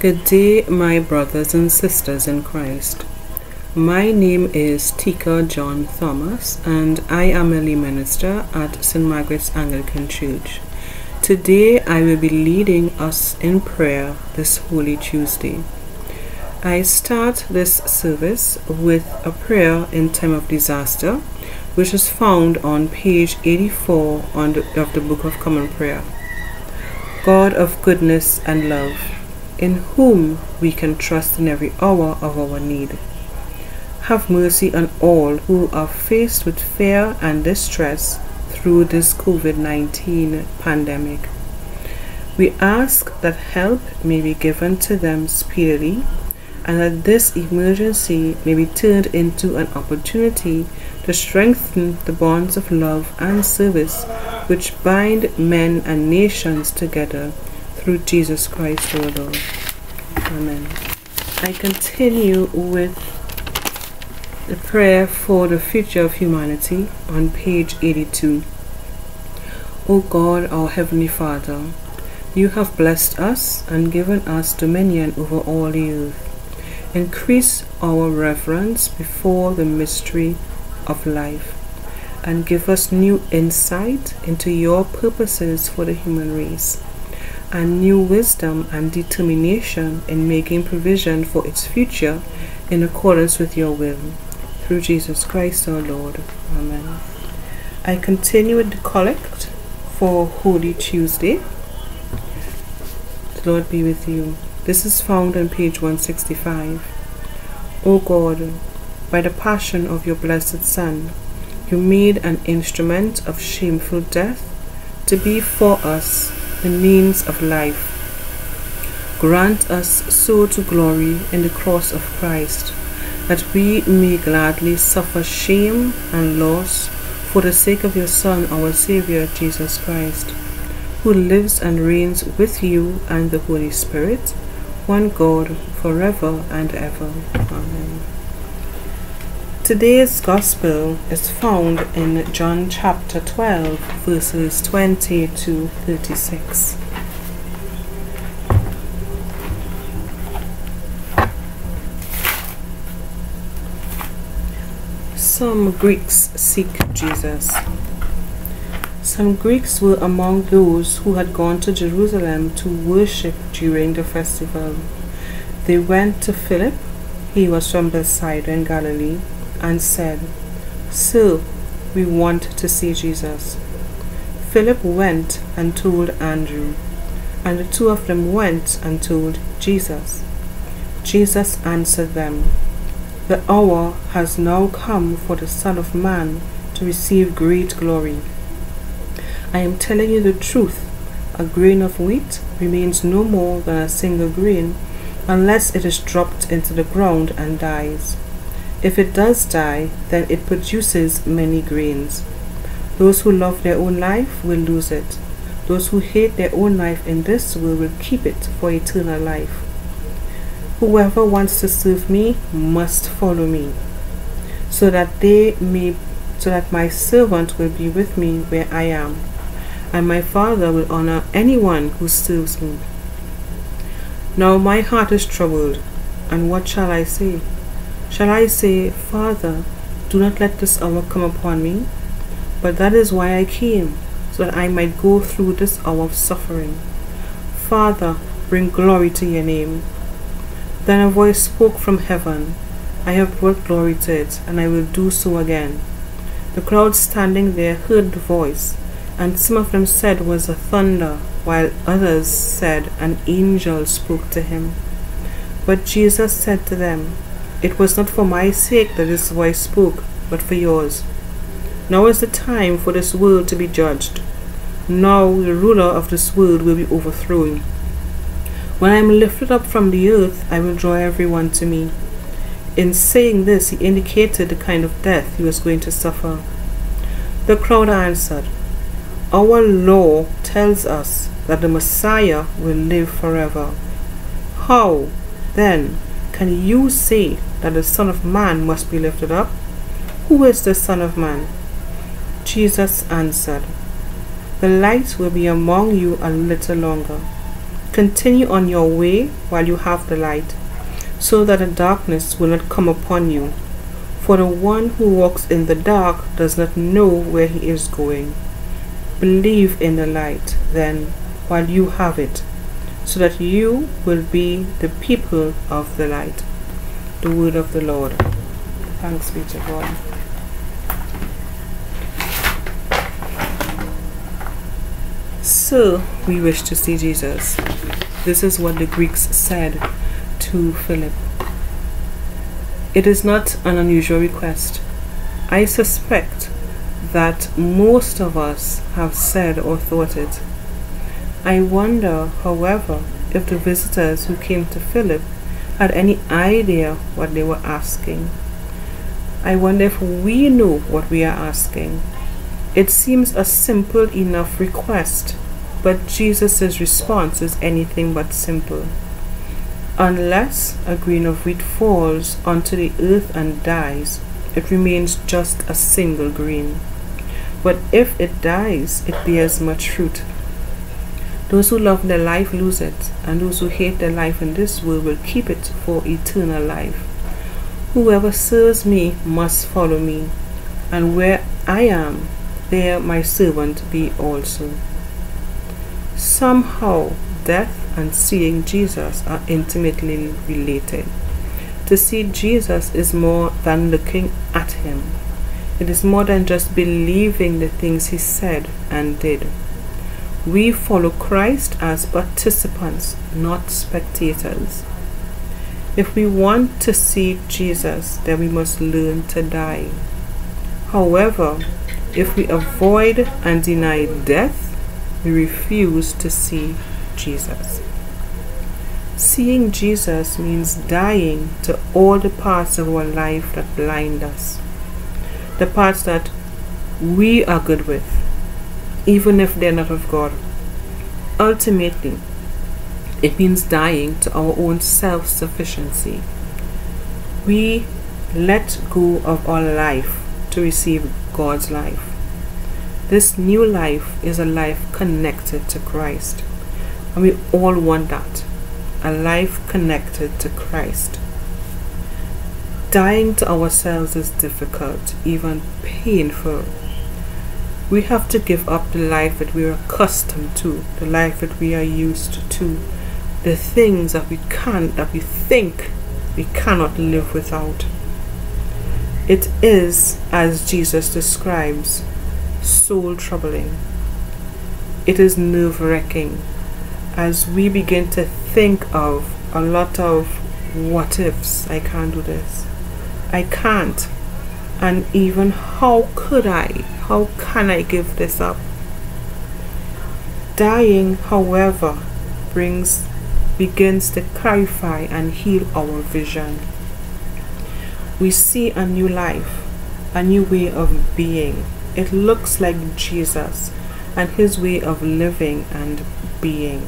Good day, my brothers and sisters in Christ. My name is Tika John Thomas, and I am a lay minister at St. Margaret's Anglican Church. Today, I will be leading us in prayer this Holy Tuesday. I start this service with a prayer in time of disaster, which is found on page 84 the, of the Book of Common Prayer. God of goodness and love in whom we can trust in every hour of our need. Have mercy on all who are faced with fear and distress through this COVID 19 pandemic. We ask that help may be given to them speedily and that this emergency may be turned into an opportunity to strengthen the bonds of love and service which bind men and nations together through Jesus Christ our Lord. Amen. I continue with the prayer for the future of humanity on page 82. O God, our Heavenly Father, you have blessed us and given us dominion over all the earth. Increase our reverence before the mystery of life and give us new insight into your purposes for the human race and new wisdom and determination in making provision for its future in accordance with your will. Through Jesus Christ our Lord. Amen. I continue with the collect for Holy Tuesday. The Lord be with you. This is found on page 165. O God, by the passion of your blessed Son, you made an instrument of shameful death to be for us the means of life. Grant us so to glory in the cross of Christ that we may gladly suffer shame and loss for the sake of your Son, our Saviour, Jesus Christ, who lives and reigns with you and the Holy Spirit, one God, forever and ever. Amen. Today's Gospel is found in John chapter 12, verses 20 to 36. Some Greeks seek Jesus. Some Greeks were among those who had gone to Jerusalem to worship during the festival. They went to Philip, he was from Bethsaida in Galilee and said, Sir, we want to see Jesus. Philip went and told Andrew, and the two of them went and told Jesus. Jesus answered them, The hour has now come for the Son of Man to receive great glory. I am telling you the truth. A grain of wheat remains no more than a single grain unless it is dropped into the ground and dies. If it does die, then it produces many grains. Those who love their own life will lose it. Those who hate their own life in this world will keep it for eternal life. Whoever wants to serve me must follow me, so that they may so that my servant will be with me where I am, and my Father will honor anyone who serves me. Now my heart is troubled, and what shall I say? Shall I say, Father, do not let this hour come upon me? But that is why I came, so that I might go through this hour of suffering. Father, bring glory to your name. Then a voice spoke from heaven, I have brought glory to it, and I will do so again. The crowd standing there heard the voice, and some of them said was a thunder, while others said an angel spoke to him. But Jesus said to them, it was not for my sake that this voice spoke, but for yours. Now is the time for this world to be judged. Now the ruler of this world will be overthrown. When I am lifted up from the earth, I will draw everyone to me. In saying this, he indicated the kind of death he was going to suffer. The crowd answered, Our law tells us that the Messiah will live forever. How, then, can you say that the Son of Man must be lifted up? Who is the Son of Man? Jesus answered, The light will be among you a little longer. Continue on your way while you have the light, so that the darkness will not come upon you. For the one who walks in the dark does not know where he is going. Believe in the light, then, while you have it, so that you will be the people of the light. The word of the Lord. Thanks be to God. So, we wish to see Jesus. This is what the Greeks said to Philip. It is not an unusual request. I suspect that most of us have said or thought it. I wonder, however, if the visitors who came to Philip had any idea what they were asking. I wonder if we know what we are asking. It seems a simple enough request, but Jesus' response is anything but simple. Unless a grain of wheat falls onto the earth and dies, it remains just a single grain. But if it dies, it bears much fruit. Those who love their life lose it, and those who hate their life in this world will keep it for eternal life. Whoever serves me must follow me, and where I am, there my servant be also. Somehow, death and seeing Jesus are intimately related. To see Jesus is more than looking at him. It is more than just believing the things he said and did. We follow Christ as participants, not spectators. If we want to see Jesus, then we must learn to die. However, if we avoid and deny death, we refuse to see Jesus. Seeing Jesus means dying to all the parts of our life that blind us, the parts that we are good with, even if they're not of God. Ultimately, it means dying to our own self sufficiency. We let go of our life to receive God's life. This new life is a life connected to Christ. And we all want that a life connected to Christ. Dying to ourselves is difficult, even painful we have to give up the life that we are accustomed to, the life that we are used to, the things that we can't, that we think we cannot live without. It is, as Jesus describes, soul troubling. It is nerve wracking as we begin to think of a lot of what ifs. I can't do this. I can't. And even how could I? How can I give this up? Dying, however, brings begins to clarify and heal our vision. We see a new life, a new way of being. It looks like Jesus and his way of living and being.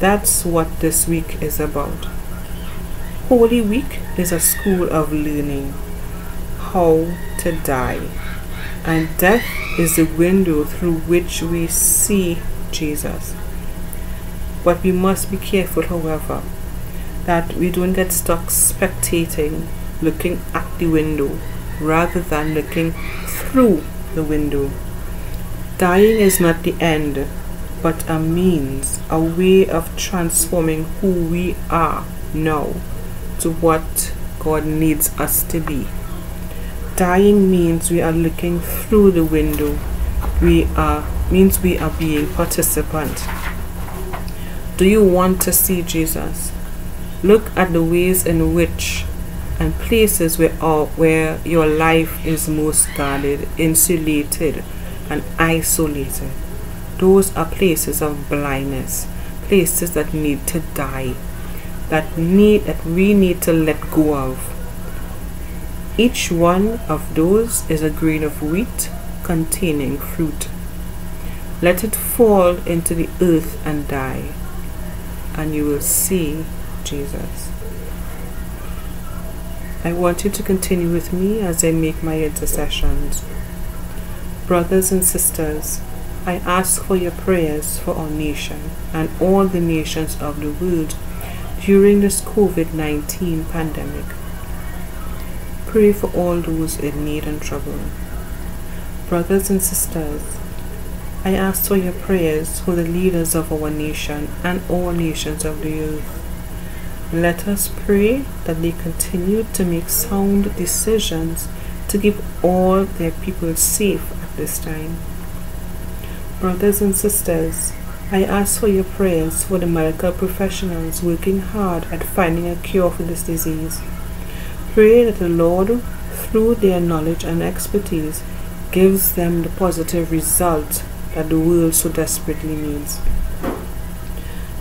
That's what this week is about. Holy Week is a school of learning how to die and death is the window through which we see Jesus. But we must be careful, however, that we don't get stuck spectating, looking at the window, rather than looking through the window. Dying is not the end, but a means, a way of transforming who we are now to what God needs us to be. Dying means we are looking through the window. We are means we are being participant. Do you want to see Jesus? Look at the ways in which and places where, where your life is most guarded, insulated, and isolated. Those are places of blindness, places that need to die, that need that we need to let go of each one of those is a grain of wheat containing fruit. Let it fall into the earth and die, and you will see Jesus. I want you to continue with me as I make my intercessions. Brothers and sisters, I ask for your prayers for our nation and all the nations of the world during this COVID 19 pandemic. Pray for all those in need and trouble. Brothers and sisters, I ask for your prayers for the leaders of our nation and all nations of the earth. Let us pray that they continue to make sound decisions to keep all their people safe at this time. Brothers and sisters, I ask for your prayers for the medical professionals working hard at finding a cure for this disease. Pray that the Lord, through their knowledge and expertise, gives them the positive result that the world so desperately needs.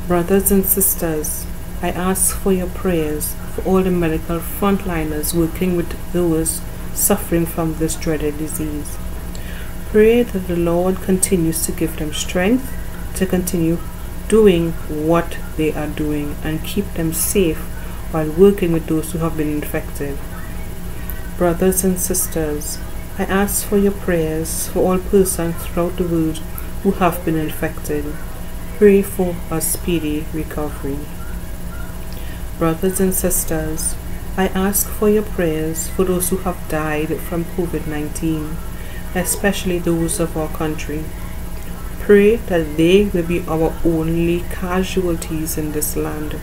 Brothers and sisters, I ask for your prayers for all the medical frontliners working with those suffering from this dreaded disease. Pray that the Lord continues to give them strength to continue doing what they are doing and keep them safe while working with those who have been infected. Brothers and sisters, I ask for your prayers for all persons throughout the world who have been infected. Pray for a speedy recovery. Brothers and sisters, I ask for your prayers for those who have died from COVID 19, especially those of our country. Pray that they will be our only casualties in this land,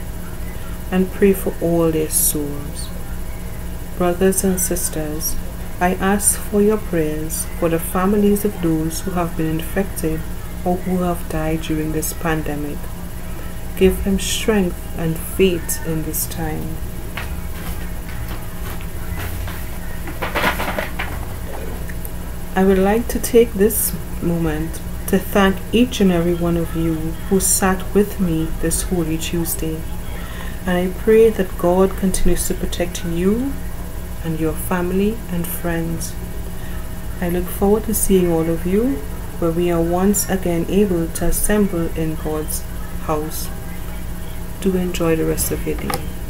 and pray for all their souls. Brothers and sisters, I ask for your prayers for the families of those who have been infected or who have died during this pandemic. Give them strength and faith in this time. I would like to take this moment to thank each and every one of you who sat with me this Holy Tuesday. I pray that God continues to protect you and your family and friends. I look forward to seeing all of you where we are once again able to assemble in God's house. Do enjoy the rest of your day.